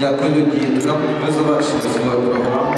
Дякую діткам. Ми завершили свою програму.